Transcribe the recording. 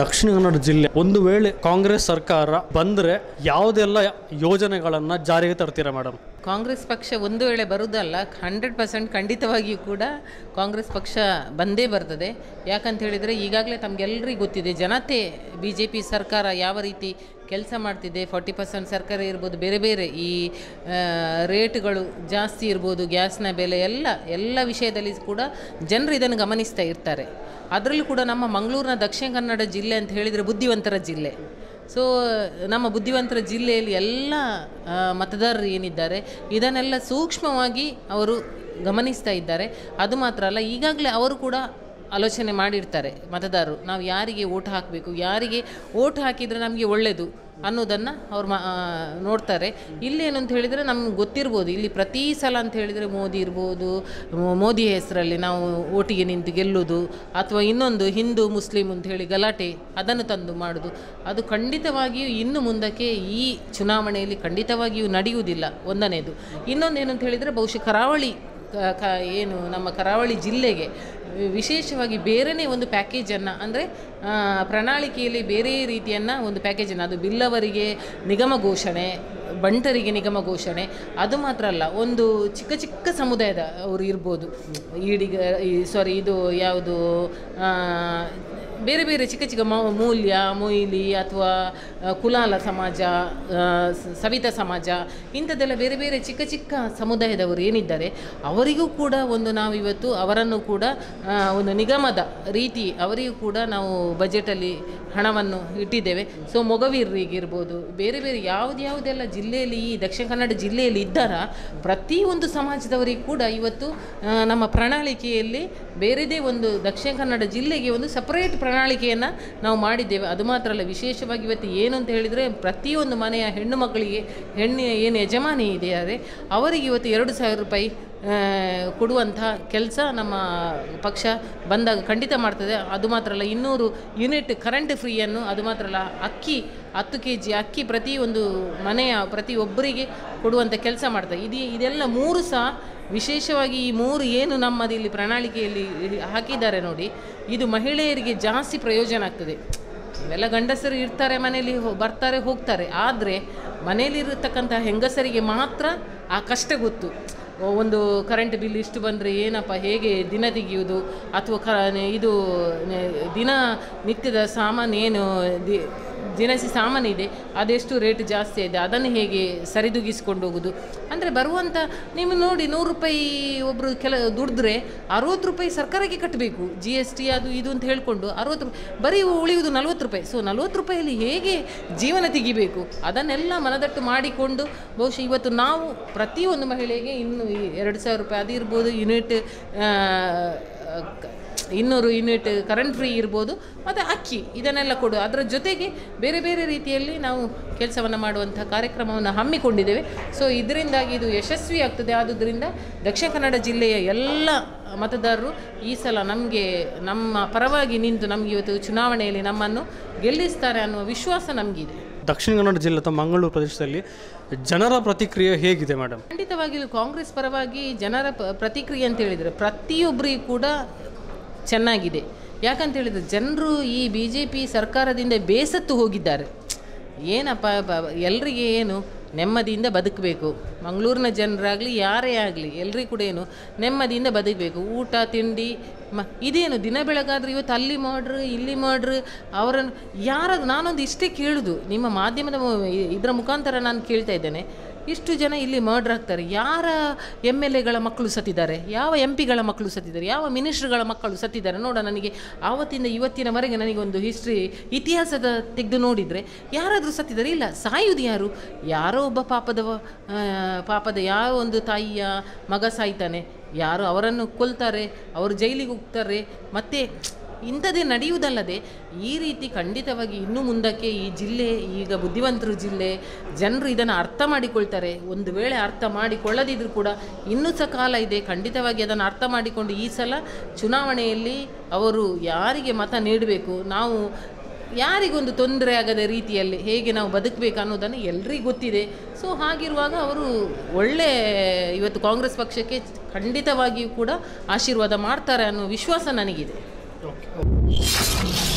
ದಕ್ಷಿಣ ಕನ್ನಡ ಜಿಲ್ಲೆ. ಒಂದು ವೇಳೆ ಕಾಂಗ್ರೆಸ್ ಸರ್ಕಾರ ಬಂದರೆ ಯಾವುದೆಲ್ಲ ಯೋಜನೆಗಳನ್ನು ಜಾರಿಗೆ ತರ್ತೀರಾ ಮೇಡಮ್ ಕಾಂಗ್ರೆಸ್ ಪಕ್ಷ ಒಂದು ವೇಳೆ ಬರುವುದಲ್ಲ ಹಂಡ್ರೆಡ್ ಪರ್ಸೆಂಟ್ ಖಂಡಿತವಾಗಿಯೂ ಕೂಡ ಕಾಂಗ್ರೆಸ್ ಪಕ್ಷ ಬಂದೇ ಬರ್ತದೆ. ಯಾಕಂತ ಹೇಳಿದರೆ ಈಗಾಗಲೇ ತಮಗೆಲ್ಲರಿಗೂ ಗೊತ್ತಿದೆ, ಜನತೆ ಬಿ ಜೆ ಪಿ ಸರ್ಕಾರ ಯಾವ ರೀತಿ ಕೆಲಸ ಮಾಡ್ತಿದೆ ಫಾರ್ಟಿ ಪರ್ಸೆಂಟ್ ಸರ್ಕಾರ ಇರ್ಬೋದು, ಬೇರೆ ಬೇರೆ ಈ ರೇಟ್ಗಳು ಜಾಸ್ತಿ ಇರ್ಬೋದು, ಗ್ಯಾಸ್ನ ಬೆಲೆ ಎಲ್ಲ ಎಲ್ಲ ವಿಷಯದಲ್ಲಿ ಕೂಡ ಜನರು ಇದನ್ನು ಗಮನಿಸ್ತಾ ಇರ್ತಾರೆ. ಅದರಲ್ಲೂ ಕೂಡ ನಮ್ಮ ಮಂಗಳೂರಿನ ದಕ್ಷಿಣ ಕನ್ನಡ ಜಿಲ್ಲೆ ಅಂತ ಹೇಳಿದರೆ ಬುದ್ಧಿವಂತರ ಜಿಲ್ಲೆ. ಸೊ ನಮ್ಮ ಬುದ್ಧಿವಂತರ ಜಿಲ್ಲೆಯಲ್ಲಿ ಎಲ್ಲ ಮತದಾರರು ಏನಿದ್ದಾರೆ, ಇದನ್ನೆಲ್ಲ ಸೂಕ್ಷ್ಮವಾಗಿ ಅವರು ಗಮನಿಸ್ತಾ ಇದ್ದಾರೆ. ಅದು ಮಾತ್ರ ಅಲ್ಲ, ಈಗಾಗಲೇ ಅವರು ಕೂಡ ಆಲೋಚನೆ ಮಾಡಿರ್ತಾರೆ ಮತದಾರರು. ನಾವು ಯಾರಿಗೆ ಓಟ್ ಹಾಕಬೇಕು, ಯಾರಿಗೆ ಓಟ್ ಹಾಕಿದರೆ ನಮಗೆ ಒಳ್ಳೆಯದು ಅನ್ನೋದನ್ನು ಅವ್ರು ನೋಡ್ತಾರೆ. ಇಲ್ಲಿ ಅಂತ ಹೇಳಿದರೆ ನಮ್ಗೆ ಗೊತ್ತಿರ್ಬೋದು, ಇಲ್ಲಿ ಪ್ರತಿ ಸಲ ಅಂತ ಹೇಳಿದರೆ ಮೋದಿ ಇರ್ಬೋದು ಮೋದಿ ಹೆಸರಲ್ಲಿ ನಾವು ಓಟಿಗೆ ನಿಂತು ಗೆಲ್ಲೋದು ಅಥವಾ ಇನ್ನೊಂದು ಹಿಂದೂ, ಮುಸ್ಲಿಂ ಅಂತ ಹೇಳಿ ಗಲಾಟೆ ಅದನ್ನು ತಂದು ಮಾಡೋದು. ಅದು ಖಂಡಿತವಾಗಿಯೂ ಇನ್ನು ಮುಂದಕ್ಕೆ ಈ ಚುನಾವಣೆಯಲ್ಲಿ ಖಂಡಿತವಾಗಿಯೂ ನಡೆಯುವುದಿಲ್ಲ ಒಂದನೇದು. ಇನ್ನೊಂದು ಏನು ಅಂತ ಹೇಳಿದರೆ ಬಹುಶಃ ಕರಾವಳಿ ಏನು ನಮ್ಮ ಕರಾವಳಿ ಜಿಲ್ಲೆಗೆ ವಿಶೇಷವಾಗಿ ಬೇರೆಯೇ ಒಂದು ಪ್ಯಾಕೇಜನ್ನು ಅಂದರೆ ಪ್ರಣಾಳಿಕೆಯಲ್ಲಿ ಬೇರೆ ರೀತಿಯನ್ನು ಒಂದು ಪ್ಯಾಕೇಜನ್ನು, ಅದು ಬಿಲ್ಲವರಿಗೆ ನಿಗಮ ಘೋಷಣೆ, ಬಂಟರಿಗೆ ನಿಗಮ ಘೋಷಣೆ, ಅದು ಮಾತ್ರ ಅಲ್ಲ, ಒಂದು ಚಿಕ್ಕ ಚಿಕ್ಕ ಸಮುದಾಯದ ಅವರು ಇರ್ಬೋದು. ಈಡಿಗ ಸಾರಿ ಇದು ಯಾವುದು ಬೇರೆ ಬೇರೆ ಚಿಕ್ಕ ಚಿಕ್ಕ ಮೌಲ್ಯ, ಮೊಯ್ಲಿ ಅಥವಾ ಕುಲಾಲ ಸಮಾಜ ಸವಿತ ಸಮಾಜ, ಇಂಥದ್ದೆಲ್ಲ ಬೇರೆ ಬೇರೆ ಚಿಕ್ಕ ಚಿಕ್ಕ ಸಮುದಾಯದವರು ಏನಿದ್ದಾರೆ, ಅವರಿಗೂ ಕೂಡ ಒಂದು ನಾವು ಇವತ್ತು ಅವರನ್ನು ಕೂಡ ಒಂದು ನಿಗಮದ ರೀತಿ ಅವರಿಗೂ ಕೂಡ ನಾವು ಬಜೆಟಲ್ಲಿ ಹಣವನ್ನು ಇಟ್ಟಿದ್ದೇವೆ. ಸೊ ಮೊಗವೀರರಿಗಿರ್ಬೋದು ಬೇರೆ ಬೇರೆ ಯಾವುದ್ಯಾವುದೆಲ್ಲ ಜಿಲ್ಲೆಯಲ್ಲಿ, ಈ ದಕ್ಷಿಣ ಕನ್ನಡ ಜಿಲ್ಲೆಯಲ್ಲಿ ಇದ್ದಾರ ಪ್ರತಿಯೊಂದು ಸಮಾಜದವರಿಗೂ ಕೂಡ ಇವತ್ತು ನಮ್ಮ ಪ್ರಣಾಳಿಕೆಯಲ್ಲಿ ಬೇರೆದೇ ಒಂದು ದಕ್ಷಿಣ ಕನ್ನಡ ಜಿಲ್ಲೆಗೆ ಒಂದು ಸಪರೇಟ್ ಪ್ರಣಾಳಿಕೆಯನ್ನು ನಾವು ಮಾಡಿದ್ದೇವೆ. ಅದು ಮಾತ್ರ ಅಲ್ಲ, ವಿಶೇಷವಾಗಿ ಇವತ್ತು ಏನು ಅಂತ ಹೇಳಿದರೆ ಪ್ರತಿಯೊಂದು ಮನೆಯ ಹೆಣ್ಣು ಮಕ್ಕಳಿಗೆ ಹೆಣ್ಣು ಏನು ಯಜಮಾನಿ ಇದೆಯಾದರೆ ಅವರಿಗೆ ಇವತ್ತು ಎರಡು ಸಾವಿರ ರೂಪಾಯಿ ಕೊಡುವಂಥ ಕೆಲಸ ನಮ್ಮ ಪಕ್ಷ ಬಂದಾಗ ಖಂಡಿತ ಮಾಡ್ತದೆ. ಅದು ಮಾತ್ರ ಅಲ್ಲ, ಇನ್ನೂರು ಯೂನಿಟ್ ಕರೆಂಟ್ ಫ್ರೀಯನ್ನು ಅದು ಮಾತ್ರ ಅಲ್ಲ ಅಕ್ಕಿ, ಹತ್ತು ಕೆ ಜಿ ಅಕ್ಕಿ ಪ್ರತಿಯೊಂದು ಮನೆಯ ಪ್ರತಿಯೊಬ್ಬರಿಗೆ ಕೊಡುವಂಥ ಕೆಲಸ ಮಾಡ್ತಾರೆ ಇದು ಇದೆಲ್ಲ ಮೂರು ಸಹ ವಿಶೇಷವಾಗಿ ಈ ಮೂರು ಏನು ನಮ್ಮದು ಇಲ್ಲಿ ಪ್ರಣಾಳಿಕೆಯಲ್ಲಿ ಹಾಕಿದ್ದಾರೆ ನೋಡಿ, ಇದು ಮಹಿಳೆಯರಿಗೆ ಜಾಸ್ತಿ ಪ್ರಯೋಜನ ಆಗ್ತದೆ. ಇವೆಲ್ಲ ಗಂಡಸರು ಇರ್ತಾರೆ ಮನೆಯಲ್ಲಿ ಬರ್ತಾರೆ, ಹೋಗ್ತಾರೆ. ಆದರೆ ಮನೆಯಲ್ಲಿರತಕ್ಕಂಥ ಹೆಂಗಸರಿಗೆ ಮಾತ್ರ ಆ ಕಷ್ಟ ಗೊತ್ತು. ಒಂದು ಕರೆಂಟ್ ಬಿಲ್ ಇಷ್ಟು ಬಂದರೆ ಏನಪ್ಪ, ಹೇಗೆ ದಿನ ತೆಗೆಯುವುದು? ಅಥವಾ ಕ ಇದು ದಿನ ನಿತ್ಯದ ಸಾಮಾನು ಏನು ದಿನಸಿ ಸಾಮಾನಿದೆ, ಅದೆಷ್ಟು ರೇಟ್ ಜಾಸ್ತಿ ಇದೆ, ಅದನ್ನು ಹೇಗೆ ಸರಿದೂಗಿಸ್ಕೊಂಡು ಹೋಗೋದು? ಅಂದರೆ ಬರುವಂಥ ನೀವು ನೋಡಿ ನೂರು ರೂಪಾಯಿ ಒಬ್ಬರು ಕೆಲ, ದುಡಿದ್ರೆ ಅರುವತ್ತು ರೂಪಾಯಿ ಸರ್ಕಾರಕ್ಕೆ ಕಟ್ಟಬೇಕು ಜಿ ಎಸ್ ಟಿ ಅದು ಇದು ಅಂತ ಹೇಳಿಕೊಂಡು ಅರುವತ್ತು ರೂಪಾಯಿ, ಬರೀ ಉಳಿಯುವುದು ನಲ್ವತ್ತು ರೂಪಾಯಿ. ಸೊ ನಲ್ವತ್ತು ರೂಪಾಯಲ್ಲಿ ಹೇಗೆ ಜೀವನ ತೆಗಿಬೇಕು? ಅದನ್ನೆಲ್ಲ ಮನದಟ್ಟು ಮಾಡಿಕೊಂಡು, ಬಹುಶಃ ಇವತ್ತು ನಾವು ಪ್ರತಿಯೊಂದು ಮಹಿಳೆಗೆ ಇನ್ನು ಎರಡು ಸಾವಿರ ರೂಪಾಯಿ ಅದು ಇರ್ಬೋದು, ಯೂನಿಟ್ ಇನ್ನೂರು ಯೂನಿಟ್ ಕರೆಂಟ್ ಫ್ರೀ ಇರ್ಬೋದು. ಮತ್ತು ಅಕ್ಕಿ ಇದನ್ನೆಲ್ಲ ಕೊಡು. ಅದರ ಜೊತೆಗೆ ಬೇರೆ ಬೇರೆ ರೀತಿಯಲ್ಲಿ ನಾವು ಕೆಲಸವನ್ನು ಮಾಡುವಂಥ ಕಾರ್ಯಕ್ರಮವನ್ನು ಹಮ್ಮಿಕೊಂಡಿದ್ದೇವೆ. ಸೊ ಇದರಿಂದಾಗಿ ಇದು ಯಶಸ್ವಿ ಆಗ್ತದೆ. ಆದುದರಿಂದ ದಕ್ಷಿಣ ಕನ್ನಡ ಜಿಲ್ಲೆಯ ಎಲ್ಲ ಮತದಾರರು ಈ ಸಲ ನಮಗೆ ನಮ್ಮ ಪರವಾಗಿ ನಿಂತು ನಮಗೆ ಇವತ್ತು ಚುನಾವಣೆಯಲ್ಲಿ ನಮ್ಮನ್ನು ಗೆಲ್ಲಿಸ್ತಾರೆ ಅನ್ನುವ ವಿಶ್ವಾಸ ನಮಗಿದೆ. ದಕ್ಷಿಣ ಕನ್ನಡ ಜಿಲ್ಲೆ ಅಥವಾ ಮಂಗಳೂರು ಪ್ರದೇಶದಲ್ಲಿ ಜನರ ಪ್ರತಿಕ್ರಿಯೆ ಹೇಗಿದೆ ಮೇಡಮ್ ಖಂಡಿತವಾಗಿಯೂ ಕಾಂಗ್ರೆಸ್ ಪರವಾಗಿ ಜನರ ಪ್ರತಿಕ್ರಿಯೆ ಅಂತ ಹೇಳಿದರೆ ಪ್ರತಿಯೊಬ್ಬರಿಗೂ ಕೂಡ ಚೆನ್ನಾಗಿದೆ. ಯಾಕಂತ ಹೇಳಿದರೆ ಜನರು ಈ ಬಿ ಜೆ ಪಿ ಸರ್ಕಾರದಿಂದ ಬೇಸತ್ತು ಹೋಗಿದ್ದಾರೆ. ಏನಪ್ಪ ಎಲ್ರಿಗೆ ಏನು? ನೆಮ್ಮದಿಯಿಂದ ಬದುಕಬೇಕು. ಮಂಗಳೂರಿನ ಜನರಾಗಲಿ, ಯಾರೇ ಆಗಲಿ, ಎಲ್ರಿಗೂ ಕೂಡ ಏನು? ನೆಮ್ಮದಿಯಿಂದ ಬದುಕಬೇಕು. ಊಟ, ತಿಂಡಿ, ಮ, ಇದೇನು? ದಿನ ಬೆಳಗಾದ್ರೆ ಇವತ್ತು ಅಲ್ಲಿ ಮಾಡ್ರಿ, ಇಲ್ಲಿ ಮಾಡ್ರಿ, ಅವರನ್ನು, ಯಾರಾದ್ರು, ನಾನೊಂದು ಇಷ್ಟೇ ಕೇಳುದು. ನಿಮ್ಮ ಮಾಧ್ಯಮದ ಇದರ ಮುಖಾಂತರ ನಾನು ಕೇಳ್ತಾ ಇದ್ದೇನೆ. ಇಷ್ಟು ಜನ ಇಲ್ಲಿ ಮರ್ಡರ್ ಆಗ್ತಾರೆ. ಯಾರ ಎಂ ಎಲ್ ಎಗಳ ಮಕ್ಕಳು ಸತ್ತಿದ್ದಾರೆ? ಯಾವ ಎಂ ಪಿಗಳ ಮಕ್ಕಳು ಸತ್ತಿದ್ದಾರೆ? ಯಾವ ಮಿನಿಸ್ಟ್ರುಗಳ ಮಕ್ಕಳು ಸತ್ತಿದ್ದಾರೆ? ನೋಡ ನನಗೆ ಆವತ್ತಿಂದ ಇವತ್ತಿನವರೆಗೆ ನನಗೊಂದು ಹಿಸ್ಟ್ರಿ ಇತಿಹಾಸದ ತೆಗೆದು ನೋಡಿದರೆ ಯಾರಾದರೂ ಸತ್ತಿದ್ದಾರೆ? ಇಲ್ಲ, ಸಾಯುವುದು ಯಾರು? ಯಾರೋ ಒಬ್ಬ ಪಾಪದ ಪಾಪದ ಯಾವ ಒಂದು ತಾಯಿಯ ಮಗ ಸಾಯ್ತಾನೆ. ಯಾರು ಅವರನ್ನು ಕೊಲ್ತಾರೆ, ಅವರು ಜೈಲಿಗೆ ಹೋಗ್ತಾರೆ. ಮತ್ತೆ ಇಂಥದ್ದೇ ನಡೆಯುವುದಲ್ಲದೆ ಈ ರೀತಿ ಖಂಡಿತವಾಗಿ ಇನ್ನು ಮುಂದಕ್ಕೆ ಈ ಜಿಲ್ಲೆ, ಈಗ ಬುದ್ಧಿವಂತರು ಜಿಲ್ಲೆ, ಜನರು ಇದನ್ನು ಅರ್ಥ ಮಾಡಿಕೊಳ್ತಾರೆ. ಒಂದು ವೇಳೆ ಅರ್ಥ ಮಾಡಿಕೊಳ್ಳದಿದ್ದರೂ ಕೂಡ ಇನ್ನೂ ಸಹ ಕಾಲ ಇದೆ. ಖಂಡಿತವಾಗಿ ಅದನ್ನು ಅರ್ಥ ಮಾಡಿಕೊಂಡು ಈ ಸಲ ಚುನಾವಣೆಯಲ್ಲಿ ಅವರು ಯಾರಿಗೆ ಮತ ನೀಡಬೇಕು? ನಾವು ಯಾರಿಗೊಂದು ತೊಂದರೆ ಆಗದ ರೀತಿಯಲ್ಲಿ ಹೇಗೆ ನಾವು ಬದುಕಬೇಕು ಅನ್ನೋದನ್ನು ಎಲ್ರಿಗೂ ಗೊತ್ತಿದೆ. ಸೊ, ಹಾಗಿರುವಾಗ ಅವರು ಒಳ್ಳೆ ಇವತ್ತು ಕಾಂಗ್ರೆಸ್ ಪಕ್ಷಕ್ಕೆ ಖಂಡಿತವಾಗಿಯೂ ಕೂಡ ಆಶೀರ್ವಾದ ಮಾಡ್ತಾರೆ ಅನ್ನೋ ವಿಶ್ವಾಸ ನನಗಿದೆ. Okay.